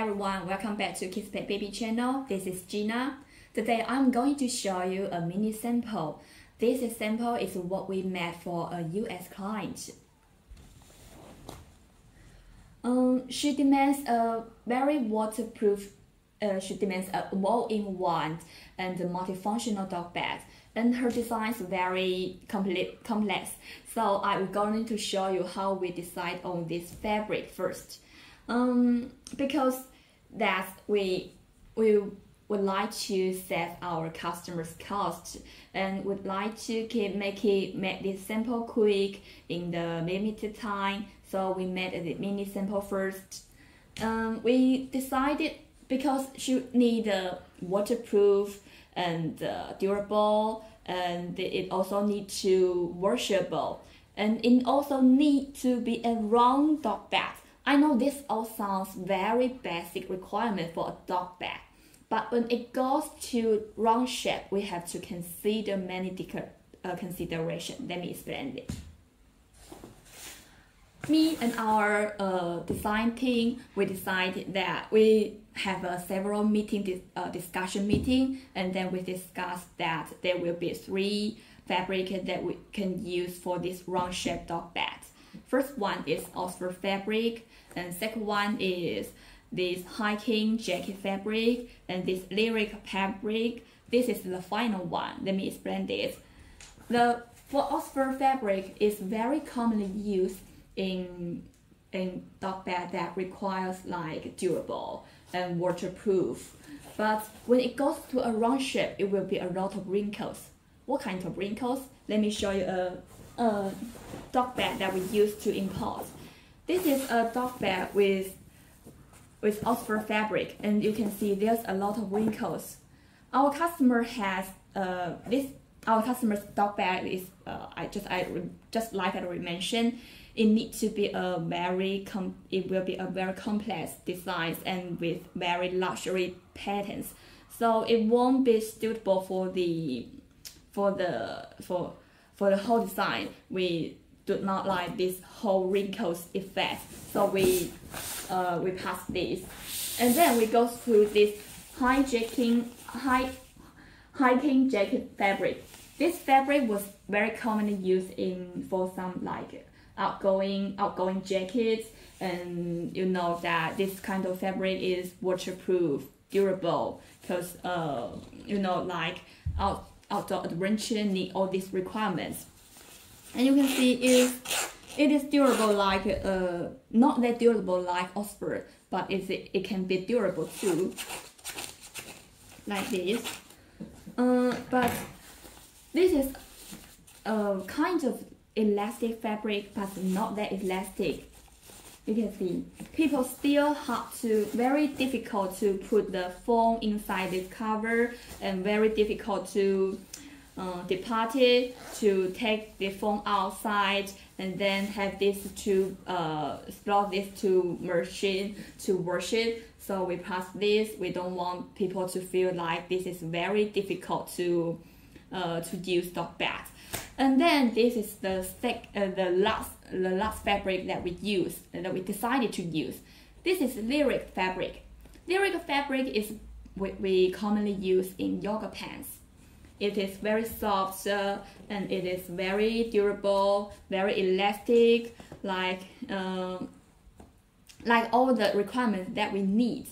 everyone, welcome back to Kiss Pet Baby channel. This is Gina. Today I'm going to show you a mini sample. This sample is what we made for a US client. Um, she demands a very waterproof, uh, she demands a all-in-one and multifunctional dog bed. And her design is very complete, complex. So I'm going to show you how we decide on this fabric first. Um, because that we we would like to save our customers cost and would like to keep make it make this sample quick in the limited time. So we made the mini sample first. Um, we decided because she need a waterproof and uh, durable and it also need to washable and it also need to be a round dog bed I know this all sounds very basic requirement for a dog bag, but when it goes to round shape, we have to consider many uh, consideration. Let me explain it. Me and our uh, design team, we decided that we have a several meeting uh, discussion meeting, and then we discussed that there will be three fabric that we can use for this round shape dog bed. First one is Oxford fabric, and second one is this hiking jacket fabric, and this Lycra fabric. This is the final one. Let me explain this. The for Oxford fabric is very commonly used in in dog bed that requires like durable and waterproof. But when it goes to a round shape, it will be a lot of wrinkles. What kind of wrinkles? Let me show you a, a dog bed that we used to import. This is a dog bed with with Oxford fabric, and you can see there's a lot of wrinkles. Our customer has uh, this. Our customer's dog bed is uh, I just I just like I mentioned. It needs to be a very com. It will be a very complex designs and with very luxury patterns. So it won't be suitable for the for the for for the whole design. We do not like this whole wrinkles effect. So we uh, we pass this. And then we go through this hijacking, high, hiking jacket fabric. This fabric was very commonly used in for some like outgoing outgoing jackets and you know that this kind of fabric is waterproof durable because uh you know like out outdoor adventure need all these requirements. And you can see it it is durable like uh not that durable like Oxford but it, it can be durable too. Like this. Uh, but this is a kind of elastic fabric but not that elastic you can see people still have to very difficult to put the phone inside this cover and very difficult to uh, departed to take the phone outside and then have this to uh, slot this to machine to worship. So we pass this. We don't want people to feel like this is very difficult to uh, to use dog bed. And then this is the sec, uh, the last the last fabric that we use that we decided to use. This is Lycra fabric. Lycra fabric is what we commonly use in yoga pants. It is very soft uh, and it is very durable, very elastic, like uh, like all the requirements that we need.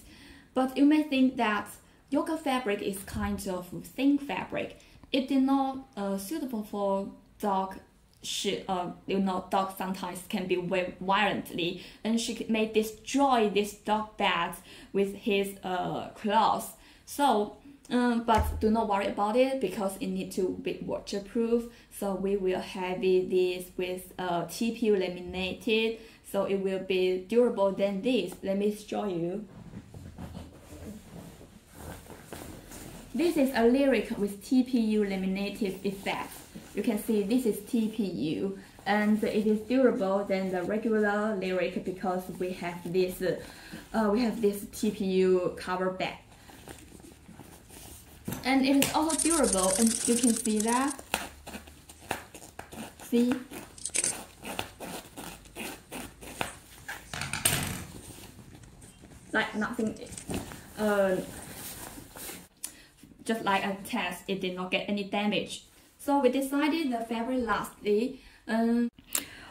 But you may think that yoga fabric is kind of thin fabric. It is not uh, suitable for dog she uh, you know dog sometimes can be violently and she may destroy this dog bed with his uh, claws so um, but do not worry about it because it needs to be waterproof. So we will have this with uh, TPU laminated. So it will be durable than this. Let me show you. This is a Lycra with TPU laminated effect. You can see this is TPU and it is durable than the regular Lycra because we have this uh, we have this TPU cover back and it is also durable and you can see that see like nothing. Uh, just like a test, it did not get any damage. So we decided the fabric lastly. Um,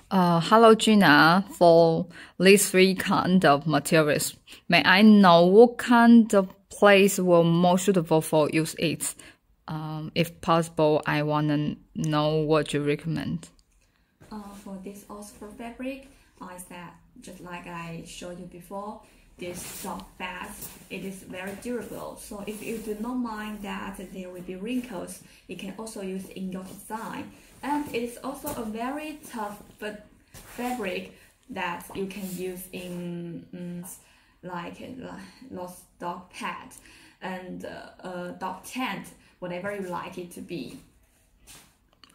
uh, hello Gina, for these three kind of materials, may I know what kind of place will more suitable for use it? Um, if possible, I want to know what you recommend. Uh, for this Oxford fabric, I said, just like I showed you before, this soft bath, it is very durable. So if you do not mind that there will be wrinkles, you can also use in your design. And it is also a very tough but fabric that you can use in um, like lost dog pad and uh, a dog tent, whatever you like it to be.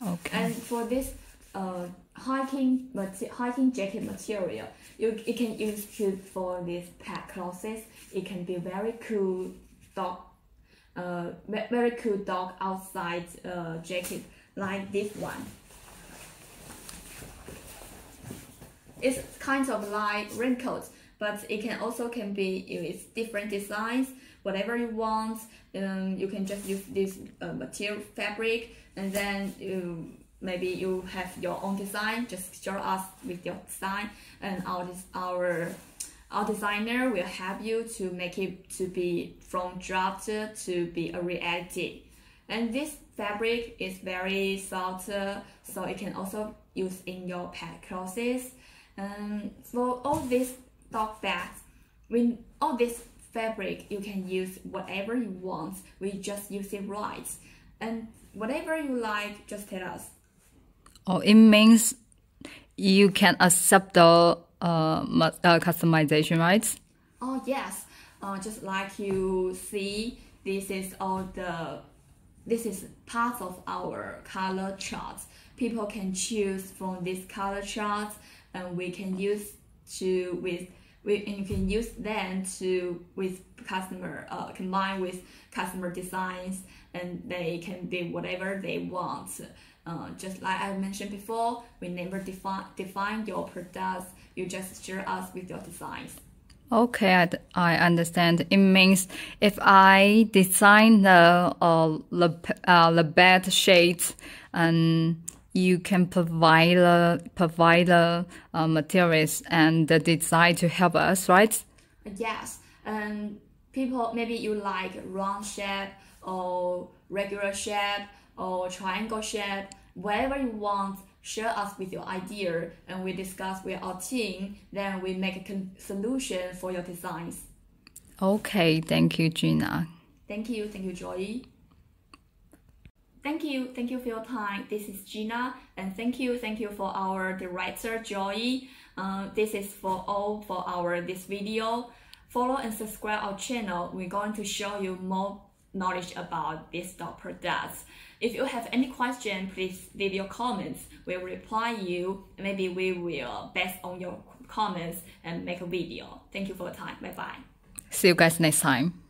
Okay. And for this uh, hiking hiking jacket material, you, you can use it for these pet clothes. It can be very cool dog, uh, very cool dog outside uh, jacket like this one. It's kind of like raincoat, but it can also can be with different designs, whatever you want. Um, you can just use this uh, material fabric, and then you maybe you have your own design. Just show us with your design, and our our our designer will help you to make it to be from draft to be a reality. And this fabric is very soft, so it can also use in your pet clothes um, for all these dog bags, with all this fabric, you can use whatever you want. We just use it right. And whatever you like, just tell us. Oh, it means you can accept the uh, uh, customization, right? Oh, yes. Uh, just like you see, this is all the, this is part of our color charts. People can choose from this color charts and we can use to with we and you can use them to with customer uh, combine with customer designs and they can be whatever they want. Uh, just like I mentioned before we never define define your products. You just share us with your designs. Okay, I, I understand. It means if I design the uh, the, uh, the bed shades and you can provide uh, provide uh, materials and the design to help us, right? Yes, and people maybe you like round shape or regular shape or triangle shape, whatever you want. Share us with your idea, and we discuss with our team. Then we make a solution for your designs. Okay, thank you, Gina. Thank you, thank you, Joey. Thank you, thank you for your time. This is Gina, and thank you, thank you for our director Joey. Uh, this is for all for our this video. Follow and subscribe our channel. We're going to show you more knowledge about this dog products. If you have any question, please leave your comments. We'll reply you. Maybe we will based on your comments and make a video. Thank you for your time. Bye bye. See you guys next time.